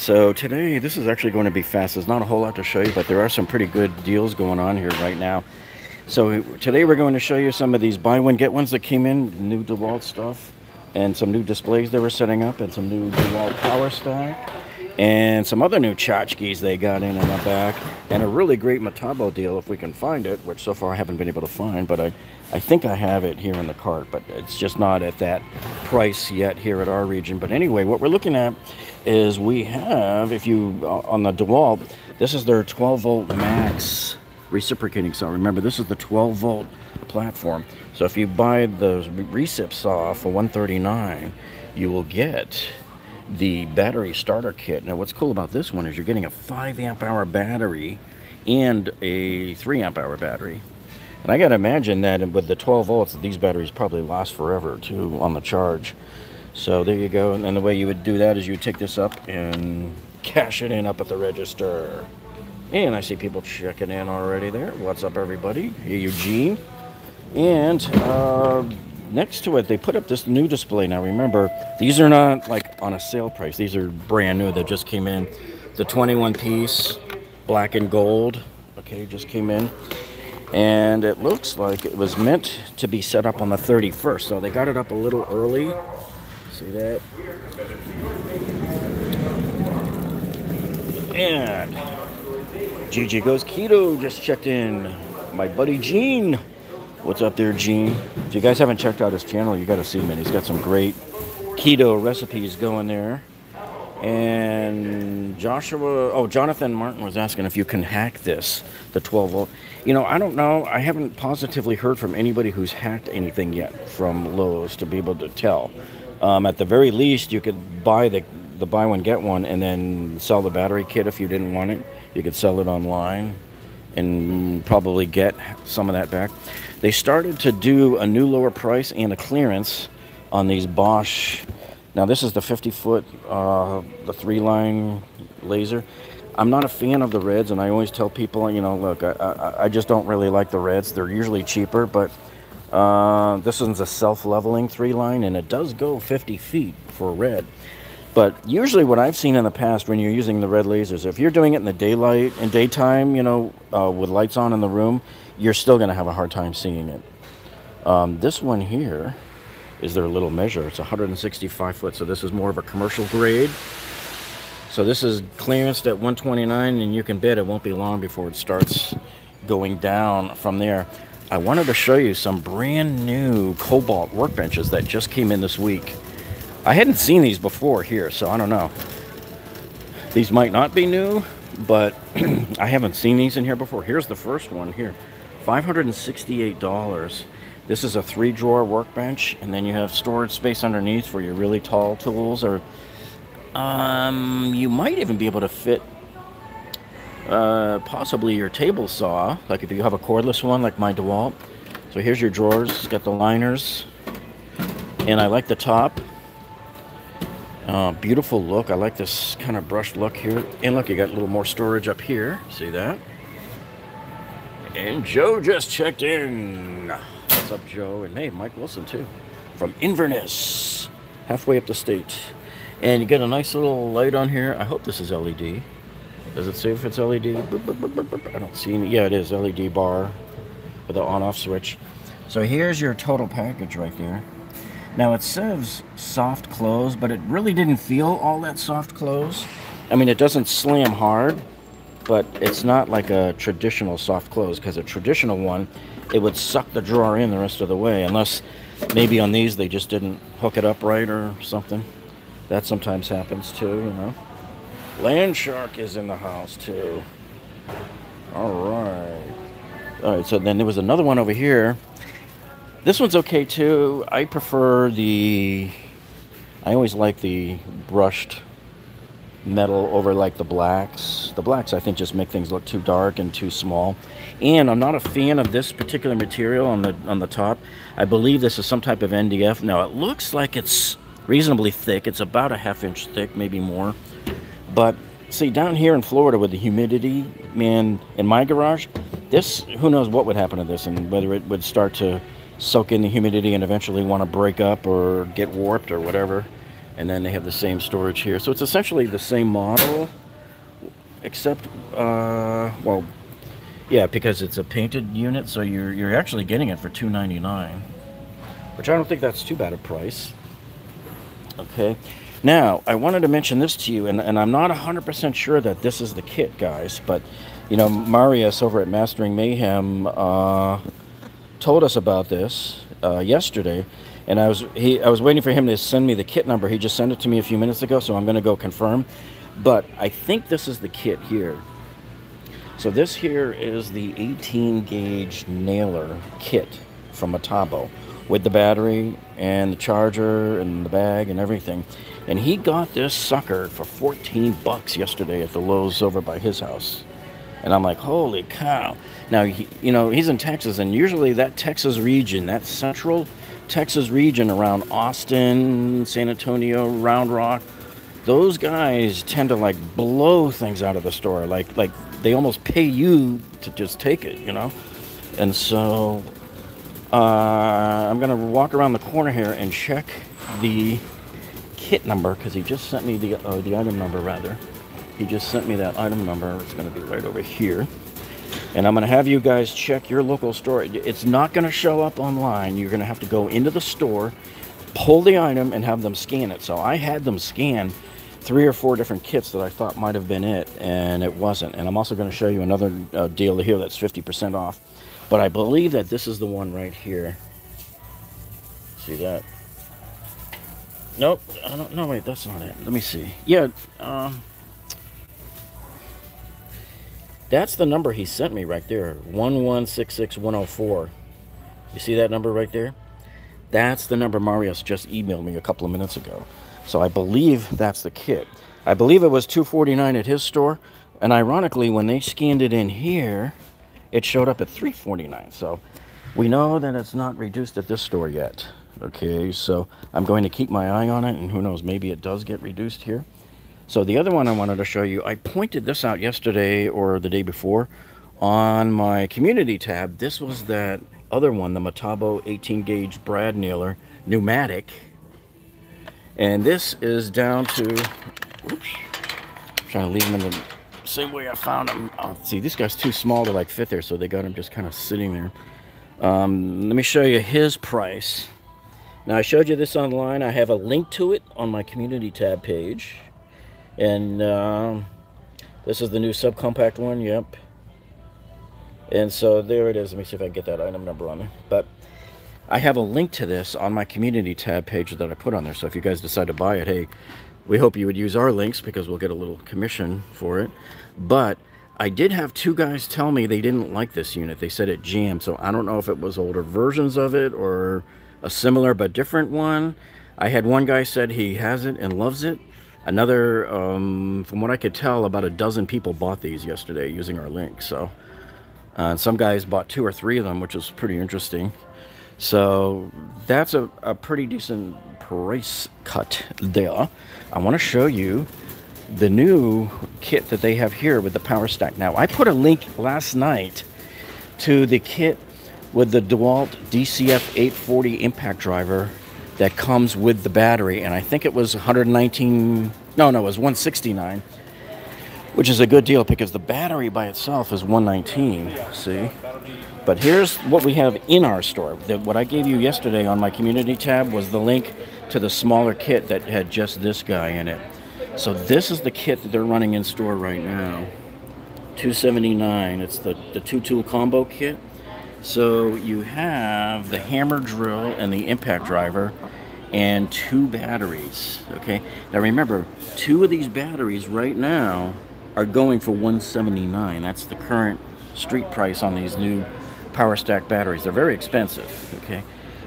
So today, this is actually going to be fast. There's not a whole lot to show you, but there are some pretty good deals going on here right now. So today we're going to show you some of these buy one, get ones that came in, new DeWalt stuff, and some new displays they were setting up, and some new DeWalt power stack, and some other new tchotchkes they got in in the back, and a really great Metabo deal if we can find it, which so far I haven't been able to find, but I, I think I have it here in the cart, but it's just not at that price yet here at our region. But anyway, what we're looking at is we have, if you, uh, on the DeWalt, this is their 12 volt max reciprocating saw. Remember, this is the 12 volt platform. So if you buy the recip saw for 139, you will get the battery starter kit. Now, what's cool about this one is you're getting a 5 amp hour battery and a 3 amp hour battery. And I got to imagine that with the 12 volts, these batteries probably last forever too on the charge. So there you go. And the way you would do that is you would take this up and cash it in up at the register. And I see people checking in already there. What's up, everybody? Hey, Eugene. And uh, next to it, they put up this new display. Now, remember, these are not like on a sale price. These are brand new. They just came in. The 21 piece, black and gold. Okay, just came in. And it looks like it was meant to be set up on the 31st. So they got it up a little early. See that? And GG Goes Keto just checked in. My buddy Gene. What's up there, Gene? If you guys haven't checked out his channel, you got to see him. He's got some great keto recipes going there. And Joshua, oh, Jonathan Martin was asking if you can hack this, the 12 volt. You know, I don't know. I haven't positively heard from anybody who's hacked anything yet from Lowe's to be able to tell. Um, at the very least, you could buy the, the buy one, get one, and then sell the battery kit if you didn't want it. You could sell it online and probably get some of that back. They started to do a new lower price and a clearance on these Bosch. Now this is the 50 foot, uh, the three line laser. I'm not a fan of the reds, and I always tell people, you know, look, I, I, I just don't really like the reds. They're usually cheaper, but uh, this one's a self-leveling three line, and it does go 50 feet for red. But usually, what I've seen in the past when you're using the red lasers, if you're doing it in the daylight and daytime, you know, uh, with lights on in the room, you're still going to have a hard time seeing it. Um, this one here is their little measure. It's 165 foot, so this is more of a commercial grade. So this is clearanced at 129, and you can bet it won't be long before it starts going down from there. I wanted to show you some brand new Kobalt workbenches that just came in this week. I hadn't seen these before here, so I don't know. These might not be new, but I haven't seen these in here before. Here's the first one here. $568. This is a three drawer workbench, and then you have storage space underneath for your really tall tools, or um, you might even be able to fit uh, possibly your table saw, like if you have a cordless one like my DeWalt. So here's your drawers, it's got the liners, and I like the top. Uh, beautiful look. I like this kind of brushed look here. And look, you got a little more storage up here. See that? And Joe just checked in. What's up, Joe? And hey, Mike Wilson, too. From Inverness. Halfway up the state. And you get a nice little light on here. I hope this is LED. Does it say if it's LED? I don't see any. Yeah, it is. LED bar with the on-off switch. So here's your total package right there. Now it says soft close, but it really didn't feel all that soft close. I mean, it doesn't slam hard, but it's not like a traditional soft close because a traditional one, it would suck the drawer in the rest of the way unless maybe on these they just didn't hook it up right or something. That sometimes happens too, you know. Land Shark is in the house too. All right. All right, so then there was another one over here this one's okay too. I prefer the. I always like the brushed metal over like the blacks. The blacks I think just make things look too dark and too small. And I'm not a fan of this particular material on the on the top. I believe this is some type of MDF. Now it looks like it's reasonably thick. It's about a half inch thick, maybe more. But see down here in Florida with the humidity, man, in my garage, this who knows what would happen to this and whether it would start to soak in the humidity and eventually want to break up or get warped or whatever. And then they have the same storage here. So it's essentially the same model, except, uh, well, yeah, because it's a painted unit, so you're, you're actually getting it for 299, which I don't think that's too bad a price. Okay. Now, I wanted to mention this to you, and, and I'm not 100% sure that this is the kit, guys, but, you know, Marius over at Mastering Mayhem uh, told us about this uh, yesterday, and I was he I was waiting for him to send me the kit number. He just sent it to me a few minutes ago, so I'm going to go confirm. But I think this is the kit here. So this here is the 18 gauge nailer kit from Metabo with the battery and the charger and the bag and everything. And he got this sucker for 14 bucks yesterday at the Lowe's over by his house. And I'm like, holy cow. Now, he, you know, he's in Texas, and usually that Texas region, that central Texas region around Austin, San Antonio, Round Rock, those guys tend to like blow things out of the store. Like, like they almost pay you to just take it, you know? And so uh, I'm going to walk around the corner here and check the kit number because he just sent me the, uh, the item number rather. He just sent me that item number. It's going to be right over here. And I'm going to have you guys check your local store. It's not going to show up online. You're going to have to go into the store, pull the item, and have them scan it. So I had them scan three or four different kits that I thought might have been it, and it wasn't. And I'm also going to show you another uh, deal here that's 50% off. But I believe that this is the one right here. See that? Nope. I don't. No, wait. That's not it. Let me see. Yeah. Um. That's the number he sent me right there. One one six six one zero oh four. You see that number right there? That's the number Marius just emailed me a couple of minutes ago. So I believe that's the kit. I believe it was 249 at his store. And ironically, when they scanned it in here, it showed up at 349 so we know that it's not reduced at this store yet okay so i'm going to keep my eye on it and who knows maybe it does get reduced here so the other one i wanted to show you i pointed this out yesterday or the day before on my community tab this was that other one the Metabo 18 gauge brad nailer pneumatic and this is down to oops, trying to leave them in the same way I found them. Oh, see, this guy's too small to like fit there, so they got him just kind of sitting there. Um, let me show you his price. Now, I showed you this online. I have a link to it on my community tab page. And uh, this is the new subcompact one, yep. And so there it is. Let me see if I can get that item number on there. But I have a link to this on my community tab page that I put on there. So if you guys decide to buy it, hey, we hope you would use our links because we'll get a little commission for it. But I did have two guys tell me they didn't like this unit. They said it jammed. So I don't know if it was older versions of it or a similar but different one. I had one guy said he has it and loves it. Another, um, from what I could tell, about a dozen people bought these yesterday using our link. So uh, some guys bought two or three of them, which is pretty interesting. So that's a, a pretty decent price cut there. I want to show you the new kit that they have here with the power stack. Now, I put a link last night to the kit with the DeWalt DCF 840 impact driver that comes with the battery, and I think it was 119, no, no, it was 169, which is a good deal because the battery by itself is 119, see? But here's what we have in our store. What I gave you yesterday on my community tab was the link to the smaller kit that had just this guy in it. So this is the kit that they're running in store right now. 279. It's the, the two tool combo kit. So you have the hammer drill and the impact driver and two batteries. Okay. Now remember, two of these batteries right now are going for 179. That's the current street price on these new power stack batteries. They're very expensive. Okay.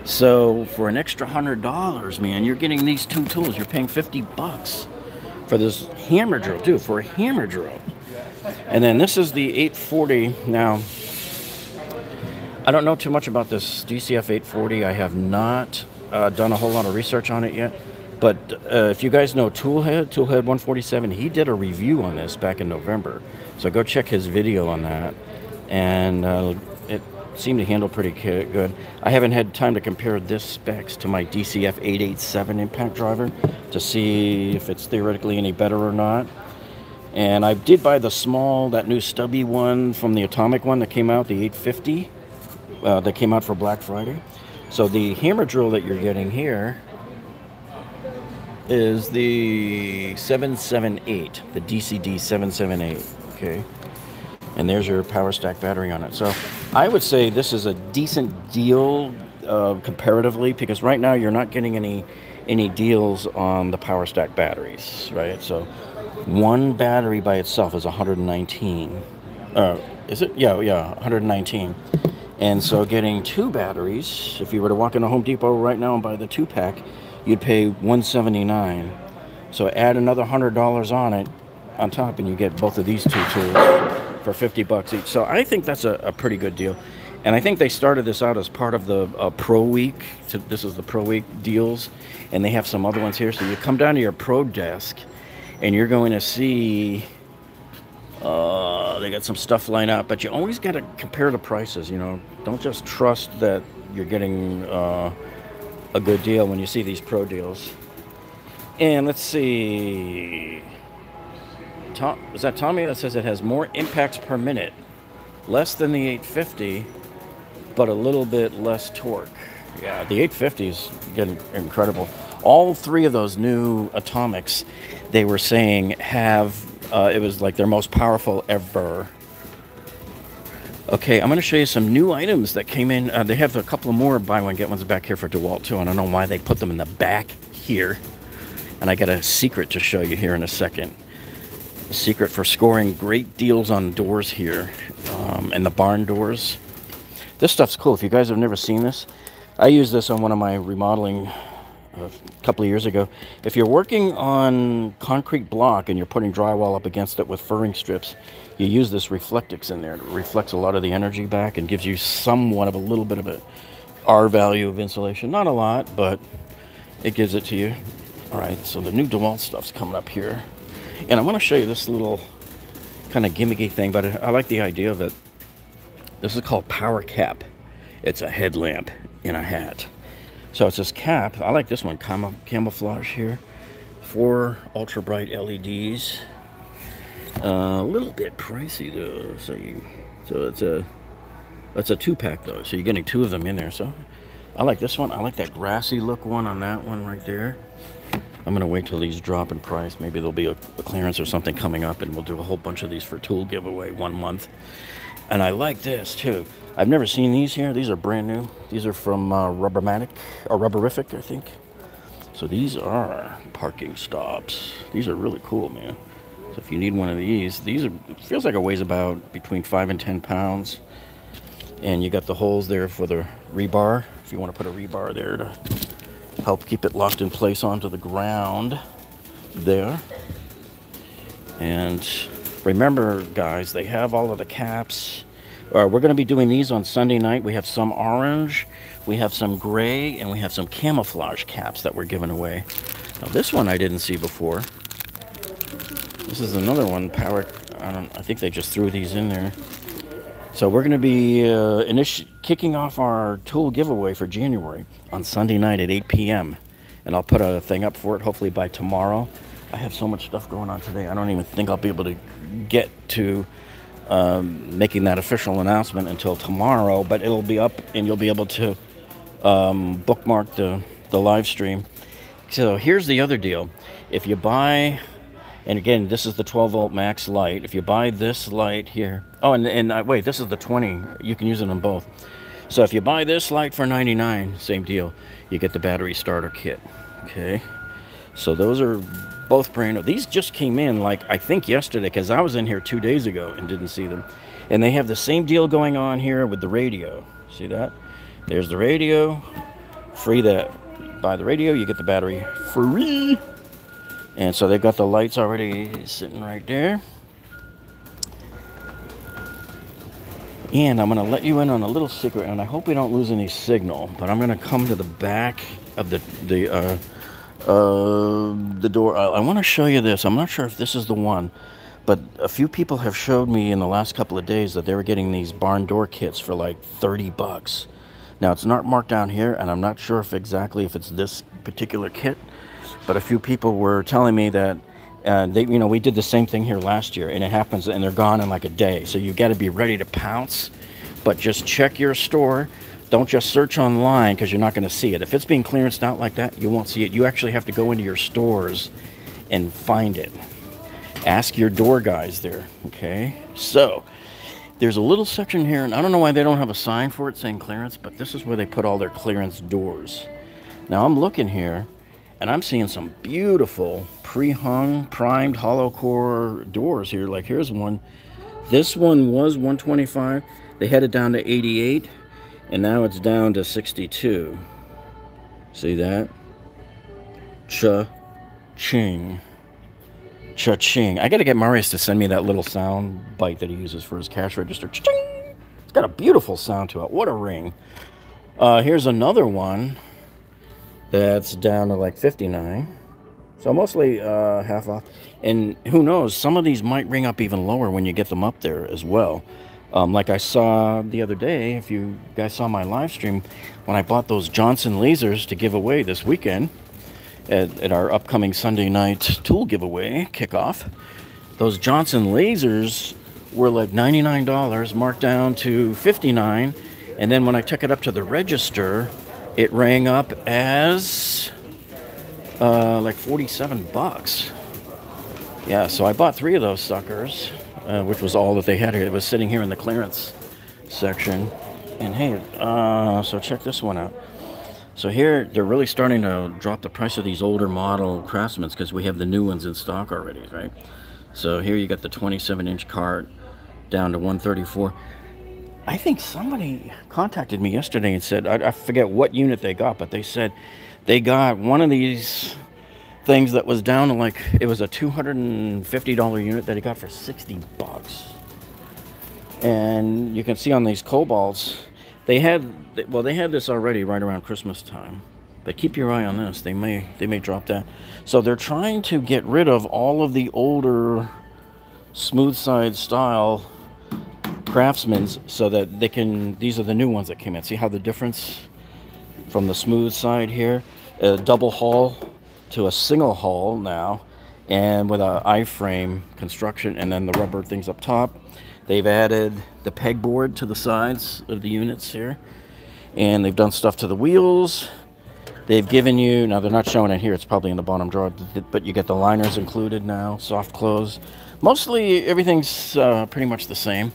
So for an extra hundred dollars, man, you're getting these two tools. You're paying 50 bucks for this hammer drill, too, for a hammer drill. And then this is the 840. Now, I don't know too much about this DCF 840. I have not uh, done a whole lot of research on it yet. But uh, if you guys know Toolhead, Toolhead 147, he did a review on this back in November. So go check his video on that. And uh, it seemed to handle pretty good. I haven't had time to compare this specs to my DCF 887 impact driver to see if it's theoretically any better or not. And I did buy the small, that new stubby one from the Atomic one that came out, the 850, uh, that came out for Black Friday. So the hammer drill that you're getting here is the 778, the DCD 778, okay? And there's your power stack battery on it. So I would say this is a decent deal uh, comparatively because right now you're not getting any any deals on the power stack batteries, right? So one battery by itself is 119. Uh, is it? Yeah, yeah, 119. And so getting two batteries, if you were to walk into Home Depot right now and buy the two pack, you'd pay 179. So add another hundred dollars on it, on top, and you get both of these two tools for 50 bucks each. So I think that's a, a pretty good deal. And I think they started this out as part of the uh, Pro Week. So this is the Pro Week deals, and they have some other ones here. So you come down to your Pro desk, and you're going to see uh, they got some stuff lined up, but you always got to compare the prices. You know, don't just trust that you're getting uh, a good deal when you see these pro deals. And let's see. Tom, is that Tommy that says it has more impacts per minute, less than the 850, but a little bit less torque? Yeah, the 850 is getting incredible. All three of those new atomics, they were saying have uh, it was like their most powerful ever. Okay, I'm going to show you some new items that came in. Uh, they have a couple of more buy one get ones back here for DeWalt too. I don't know why they put them in the back here. And I got a secret to show you here in a second. A secret for scoring great deals on doors here um, and the barn doors. This stuff's cool. If you guys have never seen this, I use this on one of my remodeling a couple of years ago. If you're working on concrete block and you're putting drywall up against it with furring strips, you use this Reflectix in there. It reflects a lot of the energy back and gives you somewhat of a little bit of a R value of insulation. Not a lot, but it gives it to you. All right, so the new DeWalt stuff's coming up here. And I want to show you this little kind of gimmicky thing, but I like the idea of it. This is called Power Cap. It's a headlamp in a hat. So it's this cap. I like this one, cam camouflage here. Four ultra bright LEDs. Uh, a little bit pricey though. So you, so it's a, it's a two pack though. So you're getting two of them in there. So I like this one. I like that grassy look one on that one right there. I'm gonna wait till these drop in price. Maybe there'll be a, a clearance or something coming up, and we'll do a whole bunch of these for tool giveaway one month. And I like this too. I've never seen these here. These are brand new. These are from uh, Rubbermatic, or Rubberific, I think. So these are parking stops. These are really cool, man. So if you need one of these, these are, feels like it weighs about between five and 10 pounds. And you got the holes there for the rebar, if you want to put a rebar there to help keep it locked in place onto the ground there. And remember, guys, they have all of the caps uh, we're going to be doing these on Sunday night. We have some orange, we have some gray, and we have some camouflage caps that we're giving away. Now this one I didn't see before. This is another one, power. I don't. I think they just threw these in there. So we're going to be uh, kicking off our tool giveaway for January on Sunday night at 8 p.m. And I'll put a thing up for it hopefully by tomorrow. I have so much stuff going on today. I don't even think I'll be able to get to um, making that official announcement until tomorrow, but it'll be up and you'll be able to um, bookmark the, the live stream. So here's the other deal. If you buy, and again, this is the 12 volt max light. If you buy this light here, oh, and, and uh, wait, this is the 20. You can use it on both. So if you buy this light for 99, same deal. You get the battery starter kit. Okay. So those are both brand new. These just came in like I think yesterday because I was in here two days ago and didn't see them. And they have the same deal going on here with the radio. See that? There's the radio. Free that. Buy the radio, you get the battery free. And so they've got the lights already sitting right there. And I'm going to let you in on a little secret, and I hope we don't lose any signal, but I'm going to come to the back of the, the uh, uh, the door. I, I want to show you this. I'm not sure if this is the one, But a few people have showed me in the last couple of days that they were getting these barn door kits for like 30 bucks. Now it's not marked down here, and I'm not sure if exactly if it's this particular kit, but a few people were telling me that uh, they, you know, we did the same thing here last year, and it happens, and they're gone in like a day. So you've got to be ready to pounce, but just check your store. Don't just search online because you're not going to see it. If it's being clearanced out like that, you won't see it. You actually have to go into your stores and find it. Ask your door guys there. Okay, so there's a little section here, and I don't know why they don't have a sign for it saying clearance, but this is where they put all their clearance doors. Now I'm looking here, and I'm seeing some beautiful pre-hung, primed hollow core doors here. Like here's one. This one was 125. They had it down to 88, and now it's down to 62. See that? Cha-ching. Cha-ching. I got to get Marius to send me that little sound bite that he uses for his cash register. Cha-ching! It's got a beautiful sound to it. What a ring. Uh, here's another one that's down to like 59. So mostly uh, half off. And who knows, some of these might ring up even lower when you get them up there as well. Um, like I saw the other day, if you guys saw my live stream, when I bought those Johnson lasers to give away this weekend, at, at our upcoming Sunday night tool giveaway kickoff. Those Johnson lasers were like $99, marked down to 59 and then when I took it up to the register, it rang up as uh, like 47 bucks. Yeah, so I bought three of those suckers, uh, which was all that they had. Here. It was sitting here in the clearance section. And hey, uh, so check this one out. So here, they're really starting to drop the price of these older model Craftsmans because we have the new ones in stock already, right? So here you got the 27-inch cart down to 134. I think somebody contacted me yesterday and said, I, I forget what unit they got, but they said they got one of these things that was down to like, it was a $250 unit that he got for 60 bucks. And you can see on these Kobalts, they had well they had this already right around christmas time. But keep your eye on this. They may they may drop that. So they're trying to get rid of all of the older smooth side style craftsmans so that they can these are the new ones that came in. See how the difference from the smooth side here? A double hull to a single hull now and with a i-frame construction and then the rubber things up top they've added the pegboard to the sides of the units here and they've done stuff to the wheels. They've given you now they're not showing it here it's probably in the bottom drawer but you get the liners included now soft close mostly everything's uh, pretty much the same.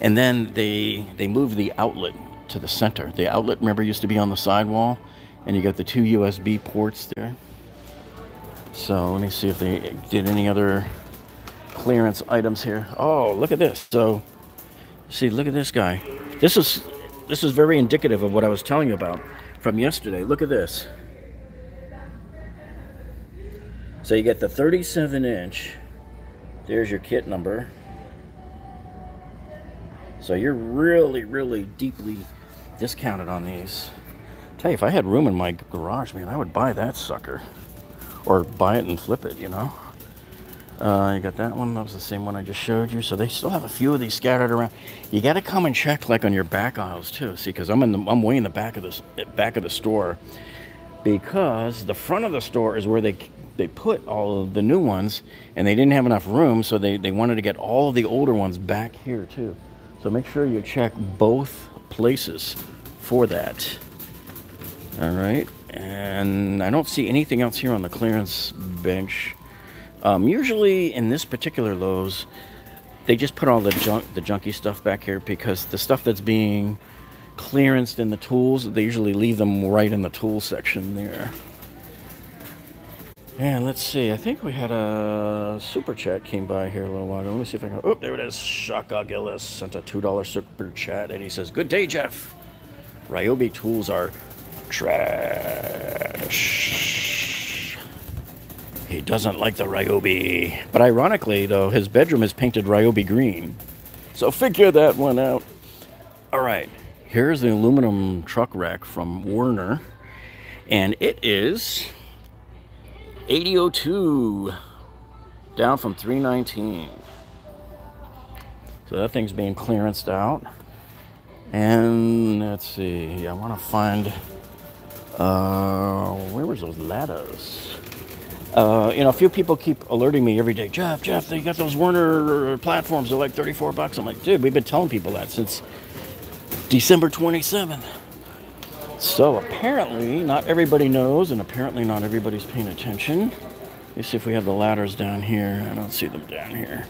And then they they move the outlet to the center. The outlet remember used to be on the sidewall and you got the two USB ports there so let me see if they did any other clearance items here oh look at this so see look at this guy this is this is very indicative of what I was telling you about from yesterday. Look at this. So you get the 37 inch. There's your kit number. So you're really, really deeply discounted on these. tell you, if I had room in my garage, man, I would buy that sucker. Or buy it and flip it, you know? Uh, you got that one. That was the same one I just showed you. So they still have a few of these scattered around. You got to come and check like on your back aisles too. See, because I'm in the I'm way in the back of the back of the store because the front of the store is where they they put all of the new ones and they didn't have enough room, so they they wanted to get all of the older ones back here too. So make sure you check both places for that. All right, and I don't see anything else here on the clearance bench. Um, usually in this particular Lowe's, they just put all the junk, the junky stuff back here because the stuff that's being clearanced in the tools, they usually leave them right in the tool section there. And let's see, I think we had a super chat came by here a little while ago. Let me see if I can. Oh, there it is. Shaka Gillis sent a $2 super chat and he says, Good day, Jeff. Ryobi tools are trash. He doesn't like the Ryobi. But ironically, though, his bedroom is painted Ryobi green. So figure that one out. All right, here's the aluminum truck rack from Werner. And it is 8002 down from 319. So that thing's being clearanced out. And let's see, I want to find, uh, where was those ladders? Uh, you know, a few people keep alerting me every day, Jeff, Jeff, they got those Werner platforms, they're like 34 bucks. I'm like, dude, we've been telling people that since December 27th. So apparently, not everybody knows, and apparently not everybody's paying attention. Let's see if we have the ladders down here. I don't see them down here.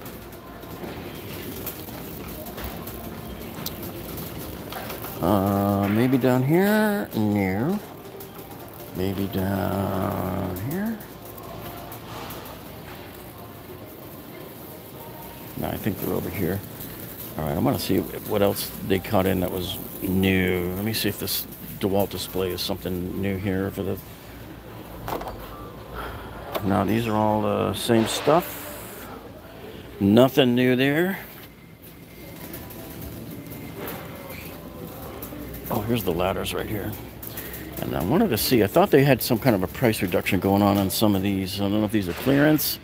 Uh, maybe down here? No. Maybe down here? No, I think they're over here. All right, I'm gonna see what else they cut in that was new. Let me see if this DeWalt display is something new here for the... Now, these are all the same stuff. Nothing new there. Oh, here's the ladders right here. And I wanted to see, I thought they had some kind of a price reduction going on on some of these. I don't know if these are clearance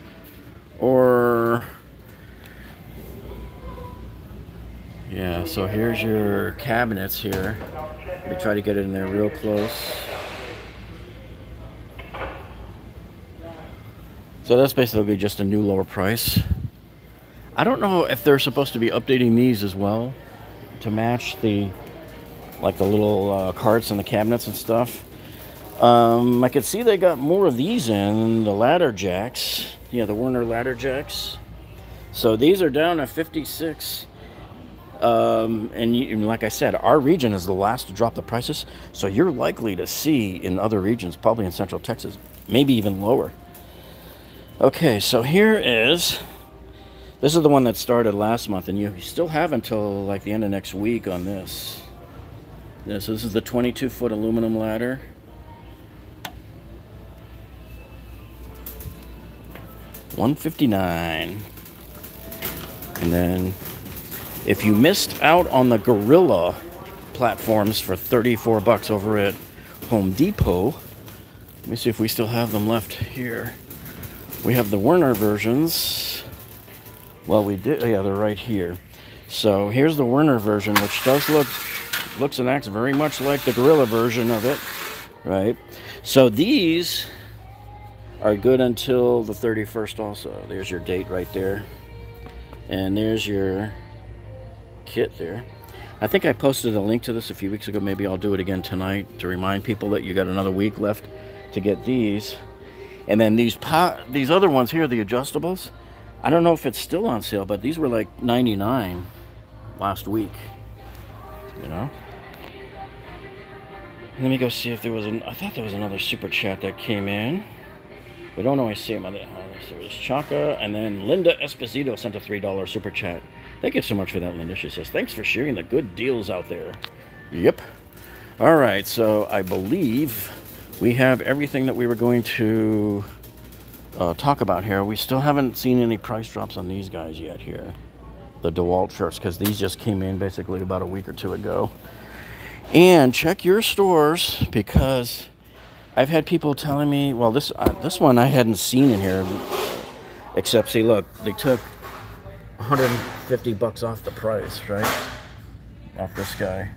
or... Yeah, so here's your cabinets here. We try to get it in there real close. So that's basically just a new lower price. I don't know if they're supposed to be updating these as well to match the like the little uh, carts and the cabinets and stuff. Um, I could see they got more of these in, the ladder jacks. Yeah, the Werner ladder jacks. So these are down at 56. Um, and, you, and like I said, our region is the last to drop the prices. So you're likely to see in other regions, probably in Central Texas, maybe even lower. Okay, so here is, this is the one that started last month, and you still have until like the end of next week on this. This, this is the 22 foot aluminum ladder. One fifty nine, and then if you missed out on the Gorilla platforms for 34 bucks over at Home Depot, let me see if we still have them left here. We have the Werner versions. Well, we did. Yeah, they're right here. So here's the Werner version, which does look looks and acts very much like the Gorilla version of it, right? So these are good until the 31st also. There's your date right there. And there's your kit there. I think I posted a link to this a few weeks ago. Maybe I'll do it again tonight to remind people that you got another week left to get these. And then these these other ones here, the adjustables, I don't know if it's still on sale, but these were like 99 last week. You know? Let me go see if there was an. I thought there was another super chat that came in. We don't always see them. There was Chaka, and then Linda Esposito sent a $3 super chat. Thank you so much for that, Linda. She says, thanks for sharing the good deals out there. Yep. All right, so I believe we have everything that we were going to uh, talk about here. We still haven't seen any price drops on these guys yet here. The DeWalt shirts, because these just came in basically about a week or two ago. And check your stores, because I've had people telling me, well, this uh, this one I hadn't seen in here, except see, look, they took 150 bucks off the price, right? Off this guy.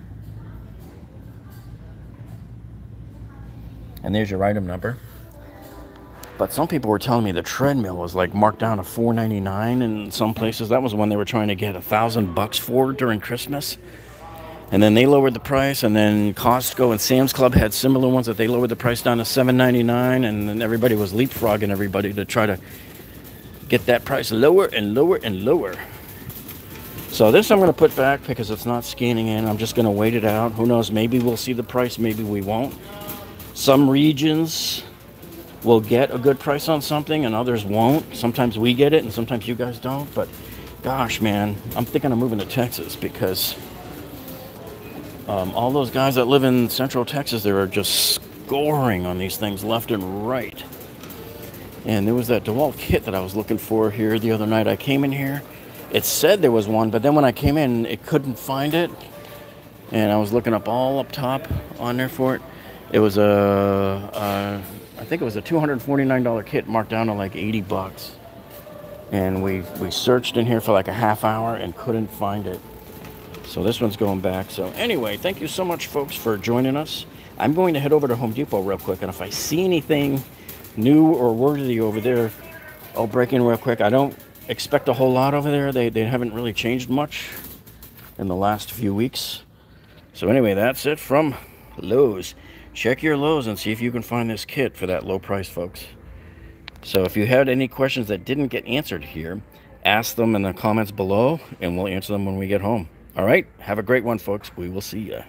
And there's your item number. But some people were telling me the treadmill was like marked down to 4.99 in some places. That was when they were trying to get a thousand bucks for during Christmas. And then they lowered the price, and then Costco and Sam's Club had similar ones that they lowered the price down to 7.99, and then everybody was leapfrogging everybody to try to get that price lower and lower and lower. So this I'm going to put back because it's not scanning in. I'm just going to wait it out. Who knows? Maybe we'll see the price. Maybe we won't. Some regions will get a good price on something and others won't. Sometimes we get it and sometimes you guys don't. But gosh, man, I'm thinking of moving to Texas because um, all those guys that live in Central Texas, they are just scoring on these things left and right. And there was that DeWalt kit that I was looking for here the other night. I came in here. It said there was one, but then when I came in, it couldn't find it. And I was looking up all up top on there for it. It was a, a I think it was a $249 kit marked down to like 80 bucks. and we we searched in here for like a half hour and couldn't find it. So this one's going back. So anyway, thank you so much, folks, for joining us. I'm going to head over to Home Depot real quick, and if I see anything new or worthy over there, I'll break in real quick. I don't expect a whole lot over there. They, they haven't really changed much in the last few weeks. So anyway, that's it from Lowe's. Check your Lowe's and see if you can find this kit for that low price, folks. So if you had any questions that didn't get answered here, ask them in the comments below, and we'll answer them when we get home. All right, have a great one, folks. We will see you.